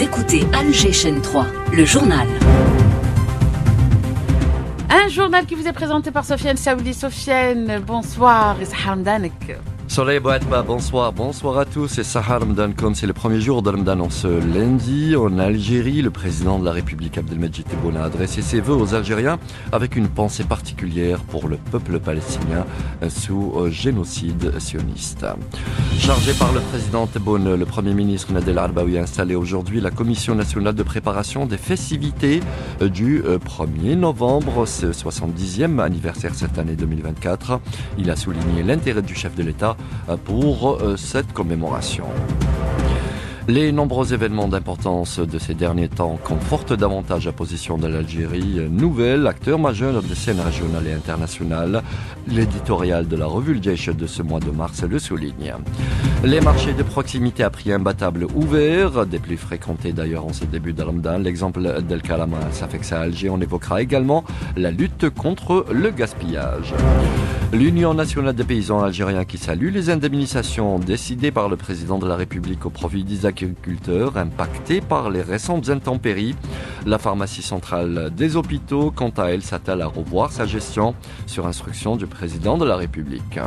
Écoutez Alger Chaîne 3, le journal. Un journal qui vous est présenté par Sofiane Saouli. Sofiane, bonsoir. Boatba, bonsoir, bonsoir à tous. C'est Sahar comme c'est le premier jour de Ramadan ce lundi en Algérie. Le président de la République Abdelmajid Tebboune a adressé ses vœux aux Algériens avec une pensée particulière pour le peuple palestinien sous génocide sioniste. Chargé par le président Tebboune, le premier ministre Nadel Arbaoui a installé aujourd'hui la commission nationale de préparation des festivités du 1er novembre, ce 70e anniversaire cette année 2024. Il a souligné l'intérêt du chef de l'État pour euh, cette commémoration. Les nombreux événements d'importance de ces derniers temps confortent davantage la position de l'Algérie, nouvel acteur majeur des scènes régionales et internationales. L'éditorial de la revue Le de ce mois de mars le souligne. Les marchés de proximité à prix imbattable ouverts, des plus fréquentés d'ailleurs en ce début de. L'exemple d'El Kalama Safexa à Alger, on évoquera également la lutte contre le gaspillage. L'Union nationale des paysans algériens qui salue les indemnisations décidées par le président de la République au profit d'Isaac agriculteurs impactés par les récentes intempéries. La pharmacie centrale des hôpitaux, quant à elle, s'attelle à revoir sa gestion sur instruction du président de la République.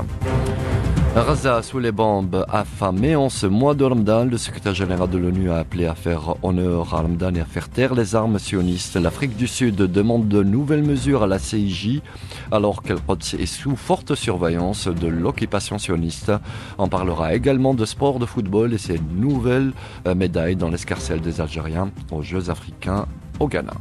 Raza sous les bombes affamé en ce mois de Ramadan. Le secrétaire général de l'ONU a appelé à faire honneur à Ramadan et à faire taire les armes sionistes. L'Afrique du Sud demande de nouvelles mesures à la CIJ alors qu'elle est sous forte surveillance de l'occupation sioniste. On parlera également de sport de football et ses nouvelles euh, médailles dans l'escarcelle des Algériens aux Jeux africains au Ghana.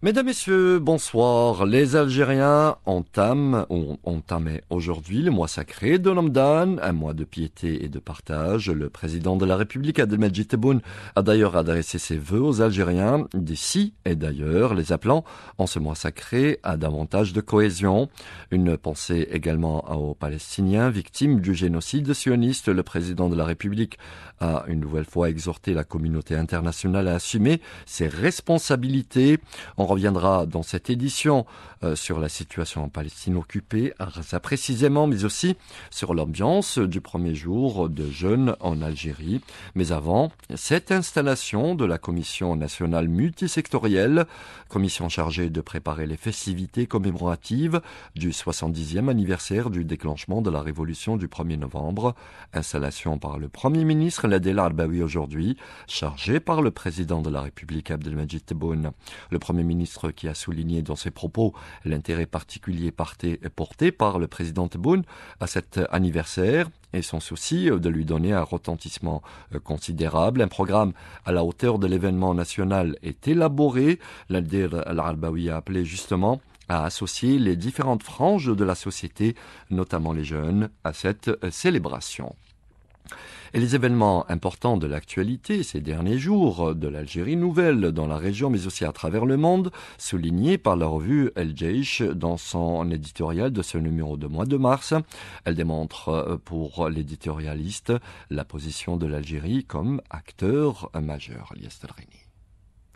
Mesdames, Messieurs, bonsoir. Les Algériens entament, ont entamé aujourd'hui le mois sacré de Ramadan, un mois de piété et de partage. Le président de la République, Abdelmajid Tebboune, a d'ailleurs adressé ses vœux aux Algériens d'ici et d'ailleurs, les appelant en ce mois sacré à davantage de cohésion. Une pensée également aux Palestiniens victimes du génocide sioniste. Le président de la République a une nouvelle fois exhorté la communauté internationale à assumer ses responsabilités reviendra dans cette édition euh, sur la situation en Palestine occupée, ça précisément, mais aussi sur l'ambiance du premier jour de jeunes en Algérie. Mais avant, cette installation de la Commission nationale multisectorielle, commission chargée de préparer les festivités commémoratives du 70e anniversaire du déclenchement de la révolution du 1er novembre, installation par le Premier ministre Ladel Arbaoui aujourd'hui, chargé par le président de la République Abdelmajid Tebboune. Le Premier ministre ministre qui a souligné dans ses propos l'intérêt particulier porté par le président Tebboune à cet anniversaire et son souci de lui donner un retentissement euh, considérable. Un programme à la hauteur de l'événement national est élaboré. L'Aldir Al-Arbaoui a appelé justement à associer les différentes franges de la société, notamment les jeunes, à cette euh, célébration. Et les événements importants de l'actualité ces derniers jours de l'Algérie nouvelle dans la région mais aussi à travers le monde, soulignés par la revue El Jaish dans son éditorial de ce numéro de mois de mars. Elle démontre euh, pour l'éditorialiste la position de l'Algérie comme acteur majeur.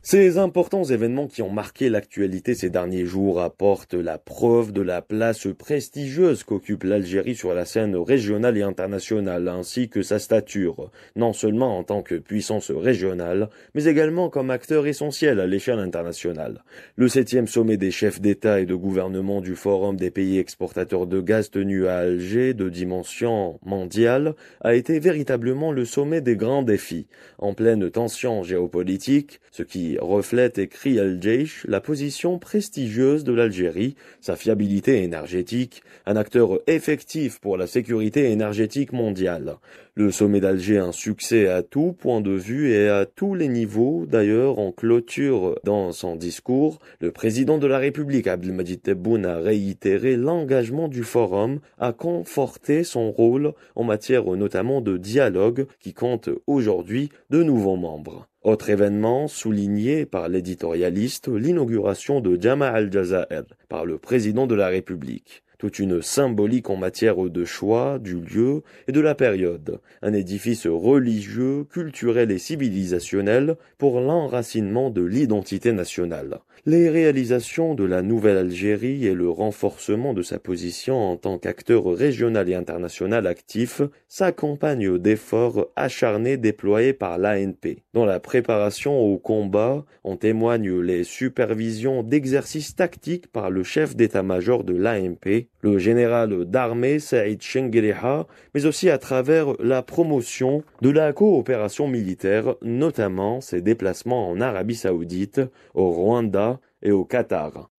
Ces importants événements qui ont marqué l'actualité ces derniers jours apportent la preuve de la place prestigieuse qu'occupe l'Algérie sur la scène régionale et internationale, ainsi que sa stature, non seulement en tant que puissance régionale, mais également comme acteur essentiel à l'échelle internationale. Le septième sommet des chefs d'État et de gouvernement du Forum des pays exportateurs de gaz tenu à Alger de dimension mondiale a été véritablement le sommet des grands défis, en pleine tension géopolitique, ce qui reflète, écrit Al-Jaish, la position prestigieuse de l'Algérie, sa fiabilité énergétique, un acteur effectif pour la sécurité énergétique mondiale. Le sommet d'Alger un succès à tout point de vue et à tous les niveaux. D'ailleurs, en clôture dans son discours, le président de la République Abdelmajid Tebboune a réitéré l'engagement du forum à conforter son rôle en matière notamment de dialogue qui compte aujourd'hui de nouveaux membres. Autre événement souligné par l'éditorialiste, l'inauguration de Jama al-Jazair par le président de la République. Toute une symbolique en matière de choix, du lieu et de la période, un édifice religieux, culturel et civilisationnel pour l'enracinement de l'identité nationale. Les réalisations de la nouvelle Algérie et le renforcement de sa position en tant qu'acteur régional et international actif s'accompagnent d'efforts acharnés déployés par l'ANP. Dans la préparation au combat, en témoignent les supervisions d'exercices tactiques par le chef d'état-major de l'ANP, le général d'armée Saïd Chengeliha, mais aussi à travers la promotion de la coopération militaire, notamment ses déplacements en Arabie saoudite, au Rwanda et au Qatar.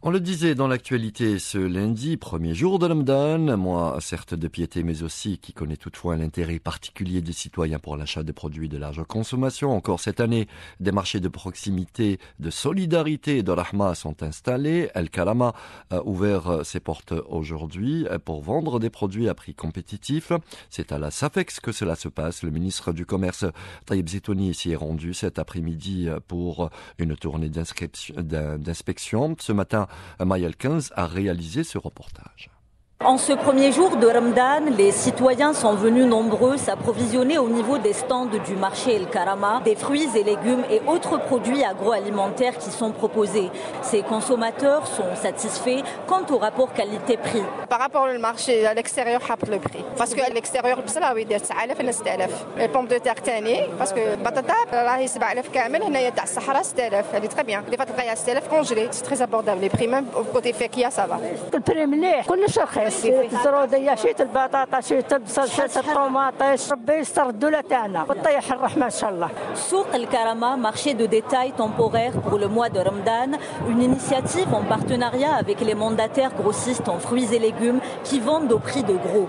On le disait dans l'actualité ce lundi, premier jour de Ramadan, mois certes de piété mais aussi qui connaît toutefois l'intérêt particulier des citoyens pour l'achat de produits de large consommation. Encore cette année, des marchés de proximité, de solidarité de rahma sont installés. El Kalama a ouvert ses portes aujourd'hui pour vendre des produits à prix compétitifs. C'est à la SAFEX que cela se passe. Le ministre du Commerce, Taïb Zetouni, s'y est rendu cet après-midi pour une tournée d'inspection. Ce matin, Mayel 15 a réalisé ce reportage. En ce premier jour de Ramadan, les citoyens sont venus nombreux s'approvisionner au niveau des stands du marché El Karama, des fruits et légumes et autres produits agroalimentaires qui sont proposés. Ces consommateurs sont satisfaits quant au rapport qualité-prix. Par rapport au marché à l'extérieur, le prix. Parce qu'à l'extérieur, les pommes de terre parce que elle est très bien. Les congelées, c'est très abordable. Les prix, même au côté fakia, ça va. البري مليح كلش رخيص شيت الزروديه شيت البطاطا شيت البصل شيت الطوماطيش ربي يستر الدوله تاعنا وطيح الرحمه ان شاء الله Souk El Karama, marché de détail temporaire pour le mois de Ramadan, une initiative en partenariat avec les mandataires grossistes en fruits et légumes qui vendent au prix de gros.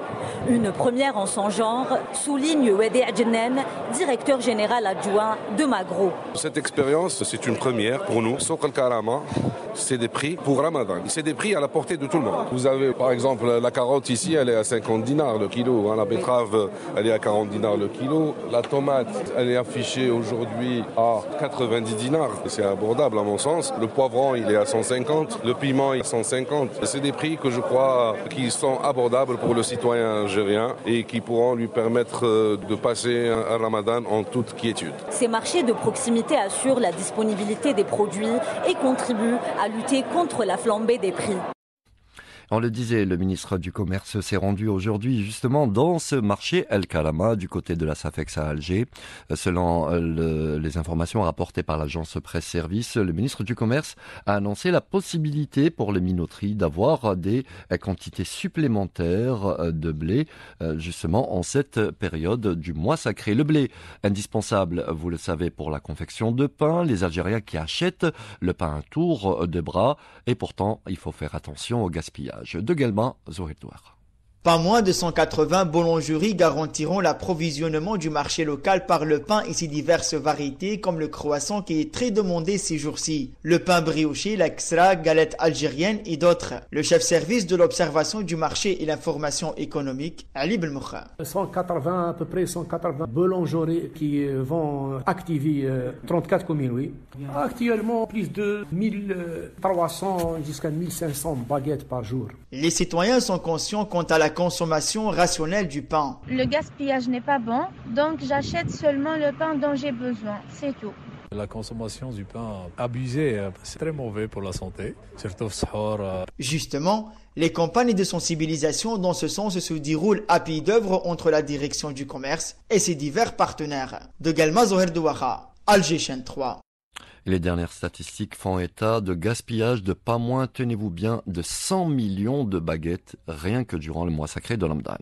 Une première en son genre, souligne Wede Adjenen, directeur général adjoint de Magro. Cette expérience, c'est une première pour nous. Souk El Karama, c'est des prix pour Ramadan. C'est des prix à la portée de tout le monde. Vous avez par exemple la carotte ici, elle est à 50 dinars le kilo. Hein. La betterave, elle est à 40 dinars le kilo. La tomate, elle est affichée aujourd'hui à 90 dinars. C'est abordable à mon sens. Le poivron, il est à 150. Le piment, il est à 150. C'est des prix que je crois qui sont abordables pour le citoyen algérien et qui pourront lui permettre euh, de passer un ramadan en toute quiétude. Ces marchés de proximité assurent la disponibilité des produits et contribuent à lutter contre la flambée des prix. On le disait, le ministre du Commerce s'est rendu aujourd'hui justement dans ce marché El Kalama du côté de la SAFEX à Alger. Euh, selon euh, les informations rapportées par l'agence Presse Service, le ministre du Commerce a annoncé la possibilité pour les minoteries d'avoir des euh, quantités supplémentaires de blé justement en cette période du mois sacré. Le blé, indispensable, vous le savez, pour la confection de pain. Les Algériens qui achètent le pain à tour de bras et pourtant il faut faire attention au gaspillage. De Galma, Zohir pas moins de 180 boulangeries garantiront l'approvisionnement du marché local par le pain et ses diverses variétés comme le croissant qui est très demandé ces jours-ci, le pain brioché, l'extra, galette algérienne et d'autres. Le chef service de l'observation du marché et l'information économique, Ali Belmoukha. 180, à peu près 180 boulangeries qui vont activer 34 communes, oui. Actuellement, plus de 1300 jusqu'à 1500 baguettes par jour. Les citoyens sont conscients quant à la consommation rationnelle du pain. Le gaspillage n'est pas bon, donc j'achète seulement le pain dont j'ai besoin, c'est tout. La consommation du pain abusée, c'est très mauvais pour la santé, surtout. Justement, les campagnes de sensibilisation dans ce sens se déroulent à pied d'œuvre entre la direction du commerce et ses divers partenaires. De Galma Zoher Douaha, Alger 3. Les dernières statistiques font état de gaspillage de pas moins, tenez-vous bien, de 100 millions de baguettes rien que durant le mois sacré de Ramadan.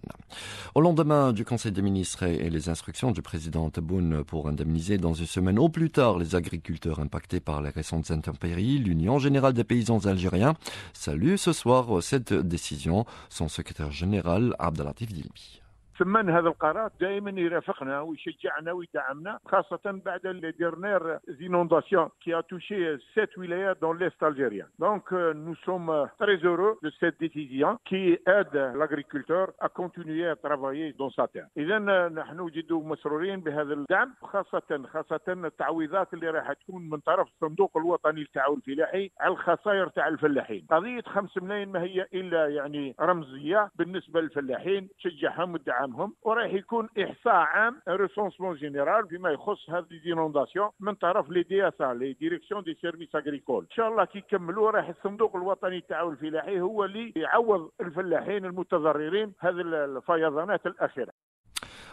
Au lendemain du Conseil des ministres et les instructions du président Tebboune pour indemniser dans une semaine au plus tard les agriculteurs impactés par les récentes intempéries, l'Union générale des paysans algériens salue ce soir cette décision. Son secrétaire général, Abdelatif Dilbi. ثمن هذا القرار دائما يرافقنا ويشجعنا ويدعمنا خاصة بعد dernières inondations qui a touché sept wilayas dans l'Est algérien. Donc nous sommes très heureux de cette décision qui aide l'agriculteur à continuer à travailler dans sa terre. إذا نحن جد مسرورين بهذا الدعم خاصة خاصة التعويضات اللي راح تكون من طرف الصندوق الوطني للتعاون الفلاحي على الخسائر تاع الفلاحين. قضية 5 ملايين ما هي إلا يعني رمزية بالنسبة للفلاحين تشجعهم وتدعمهم وراح يكون إحصاء عام ريسونسمون جينيرال فيما يخص هذه الانونداسيون من طرف لي دي اس لي ديريكسيون دي سيرفيس اغريكول إن شاء الله كي يكملوا راح الصندوق الوطني للتعاون الفلاحي هو اللي يعوض الفلاحين المتضررين هذه الفيضانات الأخيرة.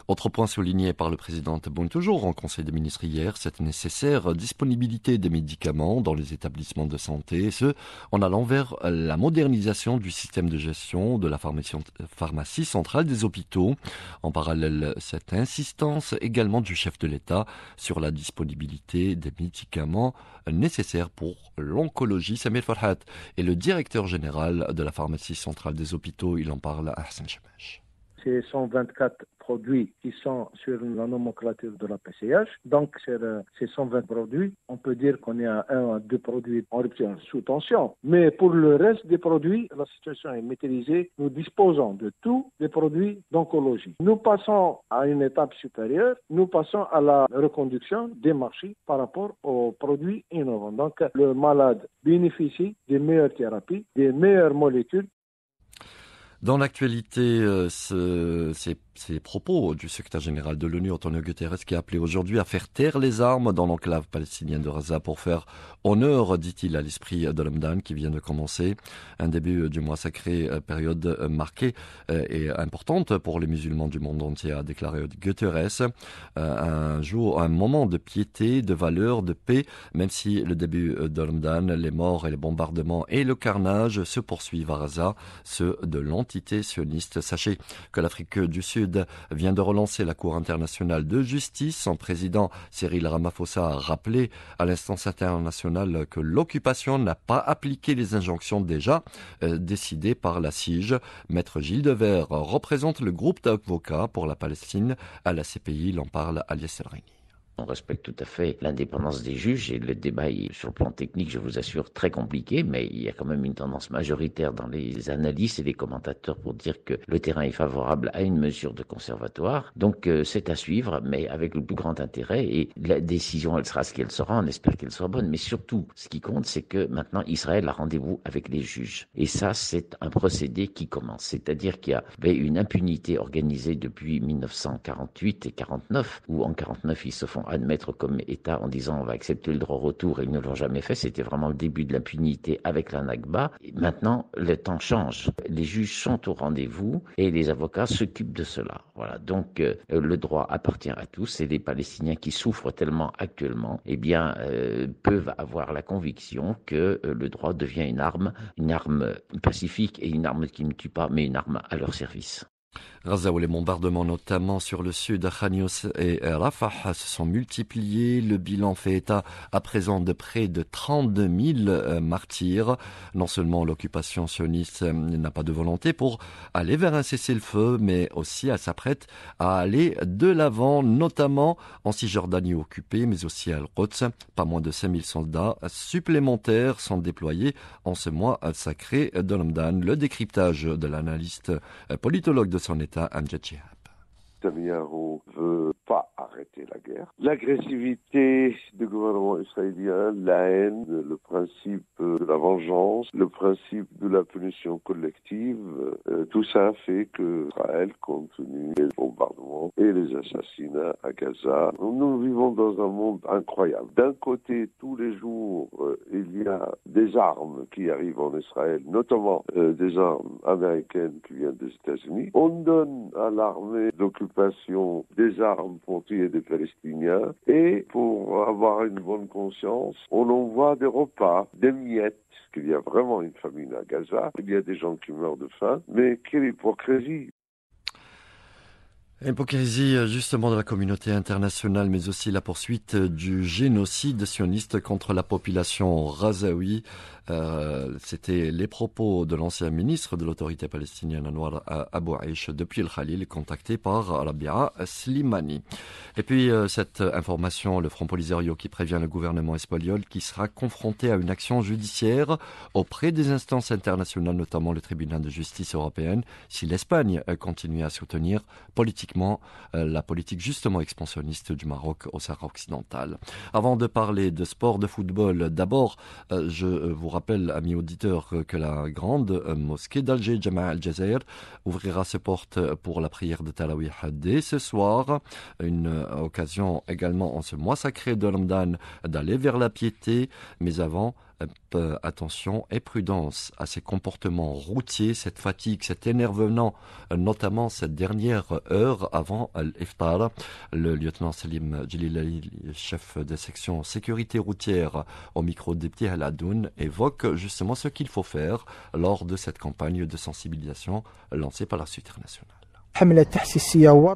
Autre point souligné par le président Tebboune toujours en Conseil des ministres hier, cette nécessaire disponibilité des médicaments dans les établissements de santé, ce, en allant vers la modernisation du système de gestion de la pharmacie centrale des hôpitaux. En parallèle, cette insistance également du chef de l'État sur la disponibilité des médicaments nécessaires pour l'oncologie. Samir Farhat est le directeur général de la pharmacie centrale des hôpitaux. Il en parle à Hassan Shemesh. C'est 124 produits qui sont sur la nomenclature de la PCH. Donc, sur ces 120 produits, on peut dire qu'on est à un à deux produits en rupture sous tension. Mais pour le reste des produits, la situation est maîtrisée. Nous disposons de tous les produits d'oncologie. Nous passons à une étape supérieure. Nous passons à la reconduction des marchés par rapport aux produits innovants. Donc, le malade bénéficie des meilleures thérapies, des meilleures molécules dans l'actualité, euh, ce, ces, propos du secrétaire général de l'ONU, Antonio Guterres, qui a appelé aujourd'hui à faire taire les armes dans l'enclave palestinienne de Gaza pour faire honneur, dit-il, à l'esprit de l'Amdan qui vient de commencer. Un début du mois sacré, euh, période euh, marquée et importante pour les musulmans du monde entier, a déclaré Guterres. Un jour, un moment de piété, de valeur, de paix, même si le début de l'Amdan, les morts et les bombardements et le carnage se poursuivent à Gaza, ceux de l'anti sioniste. Sachez que l'Afrique du Sud vient de relancer la Cour internationale de justice. Son président Cyril Ramaphosa a rappelé à l'instance internationale que l'occupation n'a pas appliqué les injonctions déjà euh, décidées par la SIGE. Maître Gilles Devers représente le groupe d'avocats pour la Palestine à la CPI. Il en parle Alias Elrini. On respecte tout à fait l'indépendance des juges et le débat est, sur le plan technique, je vous assure, très compliqué, mais il y a quand même une tendance majoritaire dans les analystes et les commentateurs pour dire que le terrain est favorable à une mesure de conservatoire. Donc euh, c'est à suivre, mais avec le plus grand intérêt et la décision, elle sera ce qu'elle sera, on espère qu'elle soit bonne, mais surtout, ce qui compte, c'est que maintenant Israël a rendez-vous avec les juges. Et ça, c'est un procédé qui commence, c'est-à-dire qu'il y avait une impunité organisée depuis 1948 et 49, où en 49 ils se font admettre comme État en disant on va accepter le droit retour et ils ne l'ont jamais fait. C'était vraiment le début de l'impunité avec la Nakba. maintenant, le temps change. Les juges sont au rendez-vous et les avocats s'occupent de cela. Voilà. Donc, euh, le droit appartient à tous et les Palestiniens qui souffrent tellement actuellement, eh bien, euh, peuvent avoir la conviction que euh, le droit devient une arme, une arme pacifique et une arme qui ne tue pas, mais une arme à leur service. Gaza où les bombardements notamment sur le sud, Khanios et Rafah se sont multipliés. Le bilan fait état à présent de près de 32 000 euh, martyrs. Non seulement l'occupation sioniste euh, n'a pas de volonté pour aller vers un cessez-le-feu, mais aussi elle s'apprête à aller de l'avant, notamment en Cisjordanie occupée, mais aussi à Al-Quds. Pas moins de 000 soldats supplémentaires sont déployés en ce mois sacré de l'Omdan. Le décryptage de l'analyste euh, politologue de son État, Amjad pas arrêter la guerre. L'agressivité du gouvernement israélien, la haine, le principe de la vengeance, le principe de la punition collective, euh, tout ça fait que Israël continue les bombardements et les assassinats à Gaza. Nous vivons dans un monde incroyable. D'un côté, tous les jours, euh, il y a des armes qui arrivent en Israël, notamment euh, des armes américaines qui viennent des États-Unis. On donne à l'armée d'occupation des armes pour tuer des Palestiniens. Et pour avoir une bonne conscience, on envoie des repas, des miettes, qu'il y a vraiment une famine à Gaza, il y a des gens qui meurent de faim, mais quelle hypocrisie. Hypocrisie justement de la communauté internationale, mais aussi la poursuite du génocide sioniste contre la population razaoui. Euh, C'était les propos de l'ancien ministre de l'autorité palestinienne Anwar Abu Aish depuis le Khalil, contacté par Rabia Slimani. Et puis euh, cette information, le Front Polisario qui prévient le gouvernement espagnol qui sera confronté à une action judiciaire auprès des instances internationales, notamment le tribunal de justice européenne, si l'Espagne continue à soutenir politiquement euh, la politique justement expansionniste du Maroc au Sahara occidental. Avant de parler de sport de football, d'abord, je vous rappelle, amis auditeurs, que la grande euh, mosquée d'Alger, Jama al-Jazair, ouvrira ses portes pour la prière de Tarawih dès ce soir. Une occasion également en ce mois sacré de Ramadan d'aller vers la piété, mais avant, euh, attention et prudence à ces comportements routiers, cette fatigue, cet énervement, euh, notamment cette dernière heure avant l'iftar. Le lieutenant Salim Djililali, chef de section sécurité routière au micro petits Haladoun, évoque justement ce qu'il faut faire lors de cette campagne de sensibilisation lancée par la Société nationale.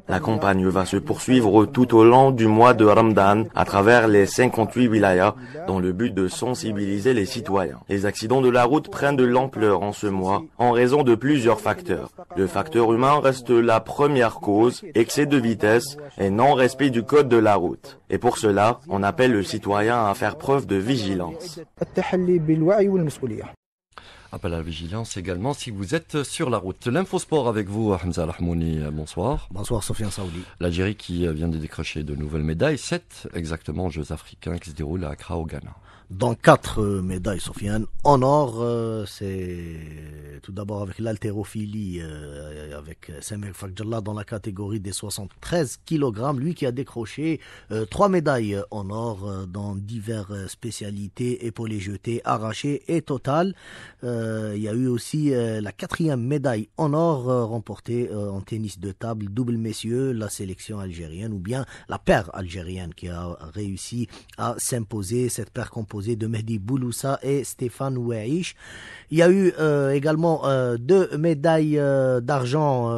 La campagne va se poursuivre tout au long du mois de Ramadan à travers les 58 wilayas dans le but de sensibiliser les citoyens. Les accidents de la route prennent de l'ampleur en ce mois en raison de plusieurs facteurs. Le facteur humain reste la première cause, excès de vitesse et non-respect du code de la route. Et pour cela, on appelle le citoyen à faire preuve de vigilance. Appel à la vigilance également si vous êtes sur la route. L'infosport avec vous, Hamza Rahmouni, bonsoir. Bonsoir, Sofiane Saoudi. L'Algérie qui vient de décrocher de nouvelles médailles, sept exactement aux Jeux africains qui se déroulent à Accra au Ghana dans quatre euh, médailles, Sofiane. En or, euh, c'est tout d'abord avec l'haltérophilie, euh, avec Samuel Fakjallah dans la catégorie des 73 kg, lui qui a décroché trois médailles en or dans diverses spécialités, épaulés jetés, arrachés et total. il y a eu aussi la quatrième médaille en or remportée en tennis de table, double messieurs, la sélection algérienne ou bien la paire algérienne qui a réussi à s'imposer, cette paire composée de Mehdi Bouloussa et Stéphane Ouaish. Il y a eu euh, également euh, deux médailles euh, d'argent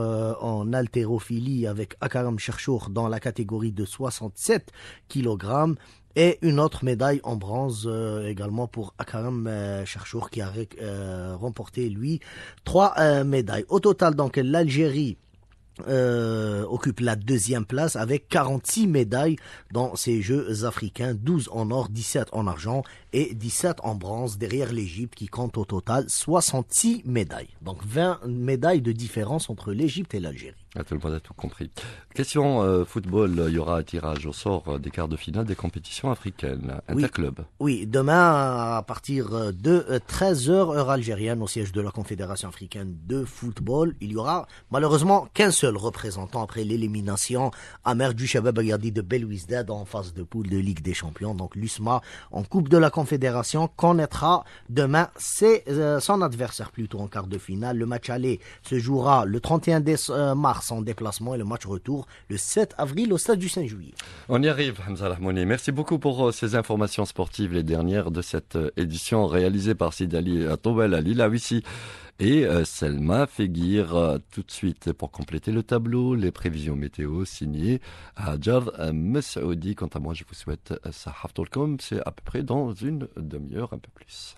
en haltérophilie avec Akaram Cherchour dans la catégorie de 67 kg et une autre médaille en bronze également pour Akaram Cherchour qui a remporté lui trois médailles. Au total donc l'Algérie euh, occupe la deuxième place avec 46 médailles dans ces Jeux africains, 12 en or, 17 en argent et 17 en bronze derrière l'Égypte qui compte au total 66 médailles. Donc 20 médailles de différence entre l'Égypte et l'Algérie. Ah, tout le monde a tout compris. Question euh, football, il y aura un tirage au sort euh, des quarts de finale des compétitions africaines, interclub. Oui, oui, demain à partir de 13h heure algérienne au siège de la Confédération africaine de football, il y aura malheureusement qu'un seul représentant après l'élimination amère du Shabab Agadi de Belouizdad en phase de poule de Ligue des Champions. Donc l'USMA en Coupe de la Confédération connaîtra demain euh, son adversaire plutôt en quart de finale. Le match aller se jouera le 31 mars son déplacement et le match retour le 7 avril au stade du 5 juillet. On y arrive, Hamza Rahmouni. Merci beaucoup pour euh, ces informations sportives, les dernières de cette euh, édition réalisée par Sidali Tobel Ali Lawissi et euh, Selma Feguir. Tout de suite, pour compléter le tableau, les prévisions météo signées Hajar Messaoudi. Quant à moi, je vous souhaite Sahaf Tolkom. C'est à peu près dans une demi-heure, un peu plus.